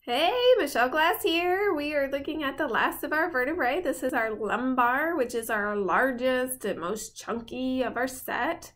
Hey, Michele Glass here. We are looking at the last of our vertebrae. This is our lumbar, which is our largest and most chunky of our set.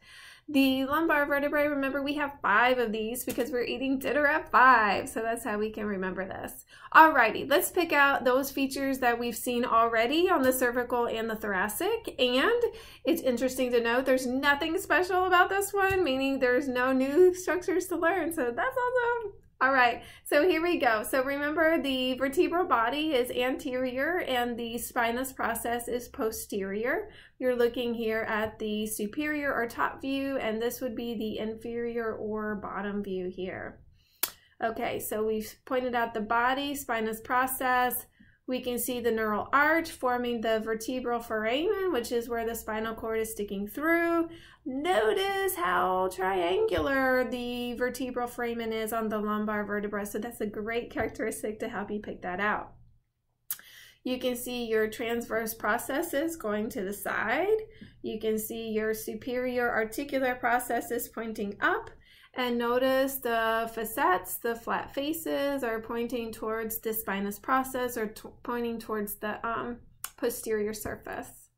The lumbar vertebrae, remember we have five of these because we're eating dinner at five. So that's how we can remember this. Alrighty, let's pick out those features that we've seen already on the cervical and the thoracic. And it's interesting to note there's nothing special about this one, meaning there's no new structures to learn. So that's awesome. All right, so here we go. So remember the vertebral body is anterior and the spinous process is posterior. You're looking here at the superior or top view and this would be the inferior or bottom view here. Okay, so we've pointed out the body, spinous process, we can see the neural arch forming the vertebral foramen, which is where the spinal cord is sticking through. Notice how triangular the vertebral foramen is on the lumbar vertebra. So that's a great characteristic to help you pick that out. You can see your transverse processes going to the side. You can see your superior articular processes pointing up and notice the facets, the flat faces are pointing towards the spinous process or pointing towards the um, posterior surface.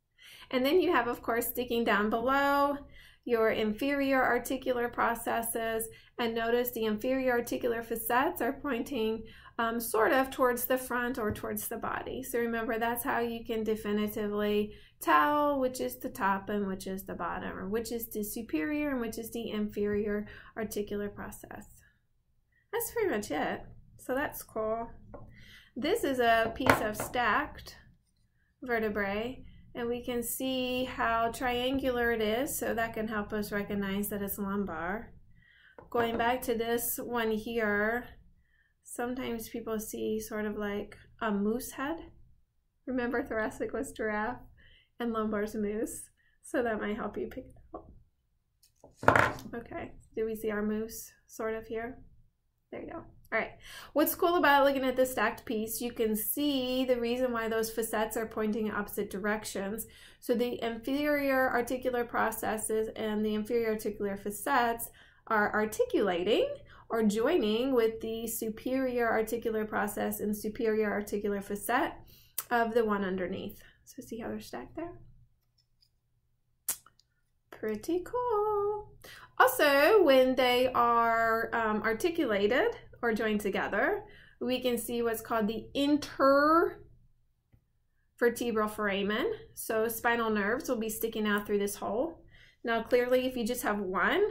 And then you have, of course, digging down below your inferior articular processes and notice the inferior articular facets are pointing um, sort of towards the front or towards the body. So remember, that's how you can definitively tell which is the top and which is the bottom, or which is the superior and which is the inferior articular process. That's pretty much it. So that's cool. This is a piece of stacked vertebrae and we can see how triangular it is so that can help us recognize that it's lumbar. Going back to this one here, sometimes people see sort of like a moose head. Remember thoracic was giraffe and lumbar's moose. So that might help you pick it out. Okay, do we see our moose sort of here? There you go. All right, what's cool about looking at the stacked piece, you can see the reason why those facets are pointing in opposite directions. So the inferior articular processes and the inferior articular facets are articulating or joining with the superior articular process and superior articular facet of the one underneath. So see how they're stacked there? Pretty cool. Also, when they are um, articulated or joined together, we can see what's called the intervertebral foramen. So spinal nerves will be sticking out through this hole. Now, clearly, if you just have one,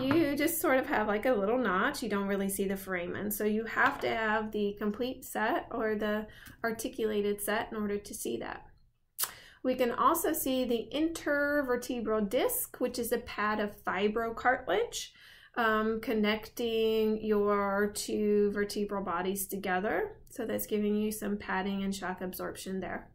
you just sort of have like a little notch. You don't really see the foramen. So you have to have the complete set or the articulated set in order to see that. We can also see the intervertebral disc, which is a pad of fibrocartilage um, connecting your two vertebral bodies together. So that's giving you some padding and shock absorption there.